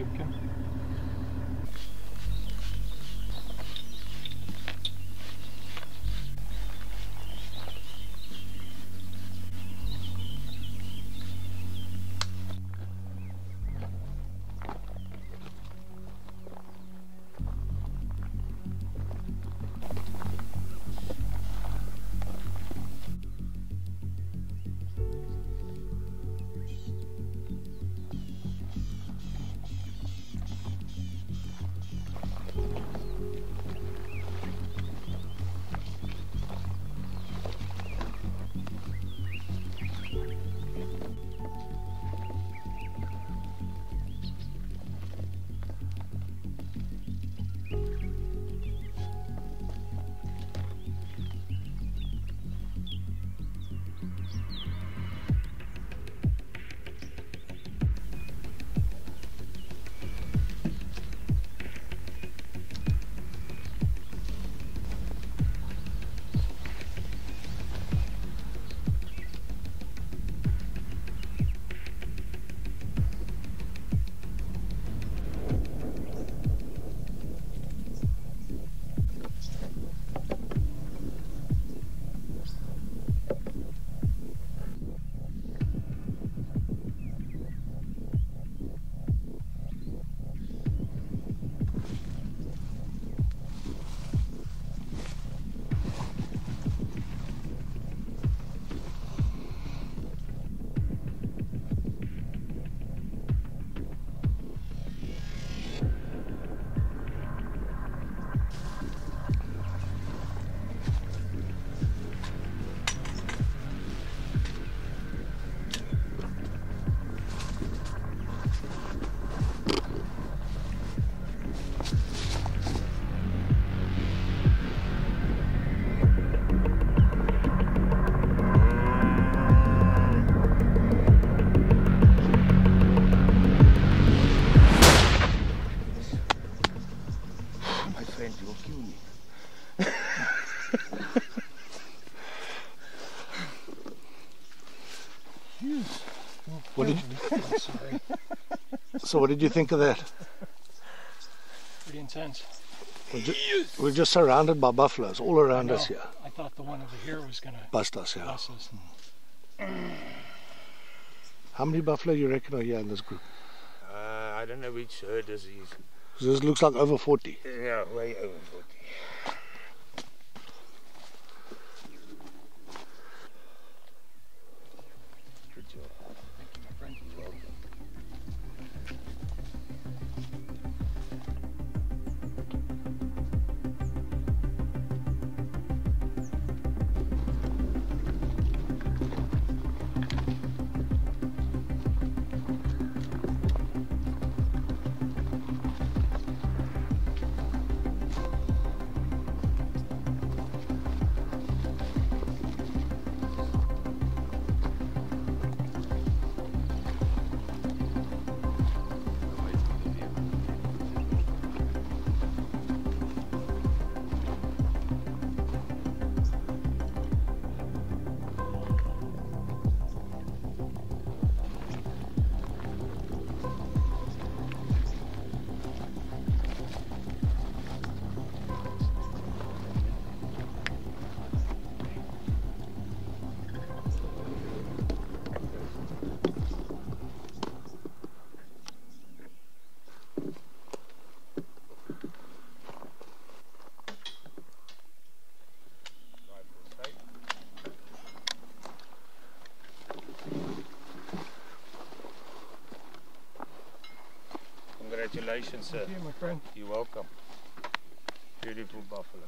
Zipkin. Friend, you will kill me. What did Sorry. so what did you think of that? Pretty intense. We're, ju- we're just surrounded by buffaloes all around us here. I thought the one over here was going to Bust us, yeah. bust us. How many buffalo you reckon are here in this group? Uh, I don't know which herd this is. 'Cause this looks like over 40. Yeah, way over 40. Congratulations, sir. Thank you, my friend. You're welcome. Beautiful buffalo.